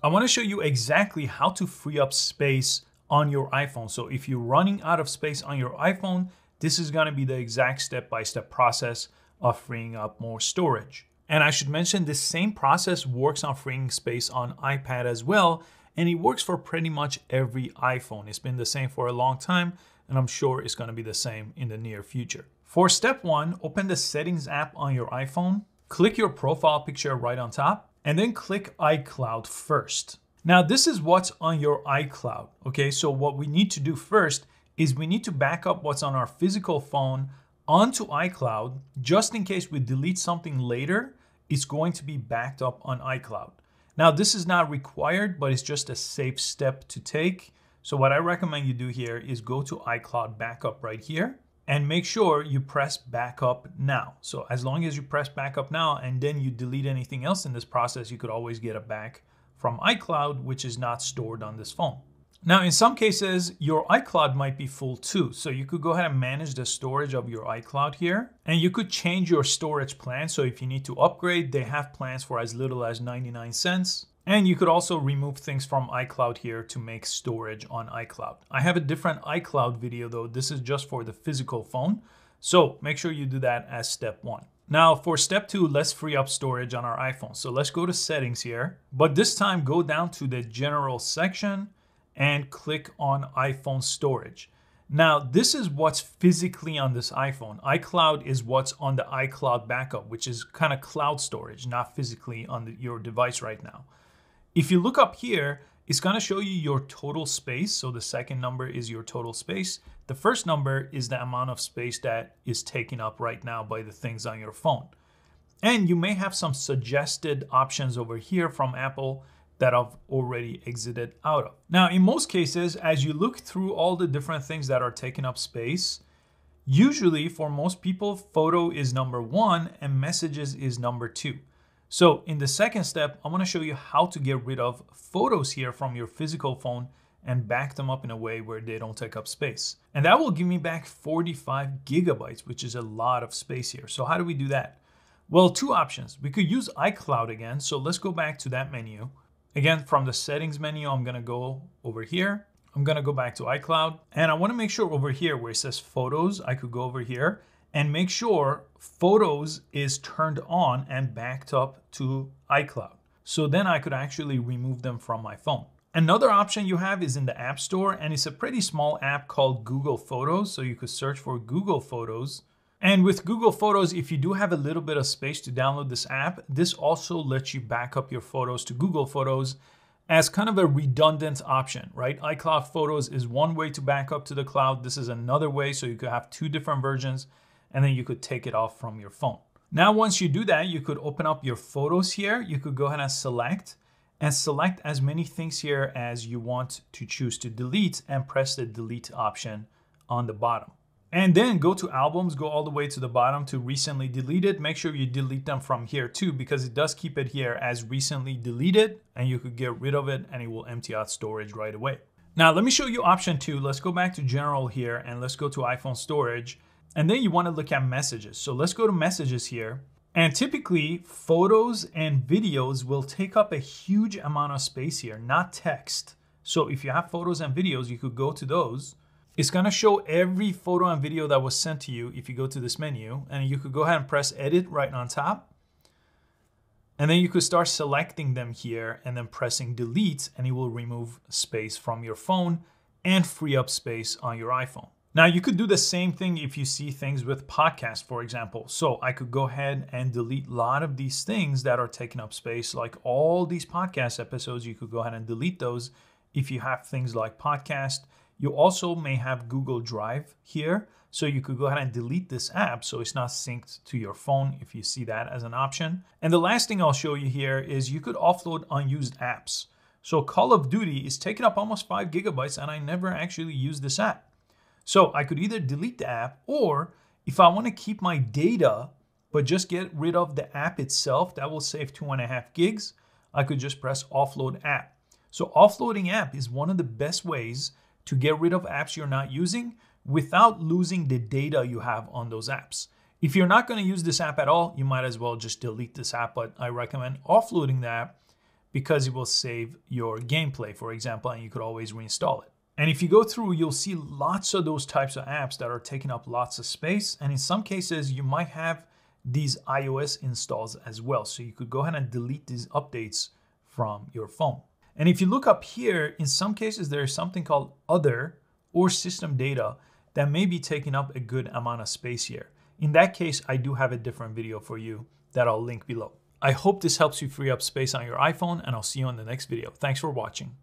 I want to show you exactly how to free up space on your iPhone. So if you're running out of space on your iPhone, this is going to be the exact step-by-step process of freeing up more storage. And I should mention this same process works on freeing space on iPad as well, and it works for pretty much every iPhone. It's been the same for a long time, and I'm sure it's going to be the same in the near future. For step one, open the settings app on your iPhone, click your profile picture right on top, and then click iCloud first. Now, this is what's on your iCloud. Okay, so what we need to do first is we need to back up what's on our physical phone onto iCloud just in case we delete something later, it's going to be backed up on iCloud. Now, this is not required, but it's just a safe step to take. So what I recommend you do here is go to iCloud backup right here and make sure you press backup now. So as long as you press backup now and then you delete anything else in this process, you could always get it back from iCloud, which is not stored on this phone. Now, in some cases, your iCloud might be full too. So you could go ahead and manage the storage of your iCloud here. And you could change your storage plan. So if you need to upgrade, they have plans for as little as 99 cents. And you could also remove things from iCloud here to make storage on iCloud. I have a different iCloud video though. This is just for the physical phone. So make sure you do that as step one. Now for step two, let's free up storage on our iPhone. So let's go to settings here, but this time go down to the general section and click on iPhone storage. Now, this is what's physically on this iPhone. iCloud is what's on the iCloud backup, which is kind of cloud storage, not physically on the, your device right now. If you look up here, it's going to show you your total space. So the second number is your total space. The first number is the amount of space that is taken up right now by the things on your phone. And you may have some suggested options over here from Apple that I've already exited out of. Now, in most cases, as you look through all the different things that are taking up space, usually for most people, photo is number one and messages is number two. So in the second step, I'm gonna show you how to get rid of photos here from your physical phone and back them up in a way where they don't take up space. And that will give me back 45 gigabytes, which is a lot of space here. So how do we do that? Well, two options. We could use iCloud again. So let's go back to that menu. Again, from the settings menu, I'm gonna go over here. I'm gonna go back to iCloud and I wanna make sure over here where it says photos, I could go over here and make sure photos is turned on and backed up to iCloud. So then I could actually remove them from my phone. Another option you have is in the App Store and it's a pretty small app called Google Photos. So you could search for Google Photos and with Google Photos, if you do have a little bit of space to download this app, this also lets you back up your photos to Google Photos as kind of a redundant option, right? iCloud Photos is one way to back up to the cloud. This is another way, so you could have two different versions, and then you could take it off from your phone. Now, once you do that, you could open up your photos here. You could go ahead and select and select as many things here as you want to choose to delete and press the delete option on the bottom. And then go to albums, go all the way to the bottom to recently deleted. Make sure you delete them from here too, because it does keep it here as recently deleted and you could get rid of it and it will empty out storage right away. Now let me show you option two. Let's go back to general here and let's go to iPhone storage. And then you wanna look at messages. So let's go to messages here. And typically photos and videos will take up a huge amount of space here, not text. So if you have photos and videos, you could go to those it's gonna show every photo and video that was sent to you if you go to this menu and you could go ahead and press edit right on top. And then you could start selecting them here and then pressing delete and it will remove space from your phone and free up space on your iPhone. Now you could do the same thing if you see things with podcasts, for example. So I could go ahead and delete a lot of these things that are taking up space, like all these podcast episodes, you could go ahead and delete those if you have things like podcast you also may have Google Drive here. So you could go ahead and delete this app so it's not synced to your phone if you see that as an option. And the last thing I'll show you here is you could offload unused apps. So Call of Duty is taking up almost five gigabytes and I never actually use this app. So I could either delete the app or if I want to keep my data but just get rid of the app itself, that will save two and a half gigs. I could just press offload app. So offloading app is one of the best ways to get rid of apps you're not using without losing the data you have on those apps. If you're not going to use this app at all, you might as well just delete this app, but I recommend offloading the app because it will save your gameplay, for example, and you could always reinstall it. And if you go through, you'll see lots of those types of apps that are taking up lots of space. And in some cases, you might have these iOS installs as well. So you could go ahead and delete these updates from your phone. And if you look up here, in some cases, there is something called other or system data that may be taking up a good amount of space here. In that case, I do have a different video for you that I'll link below. I hope this helps you free up space on your iPhone and I'll see you in the next video. Thanks for watching.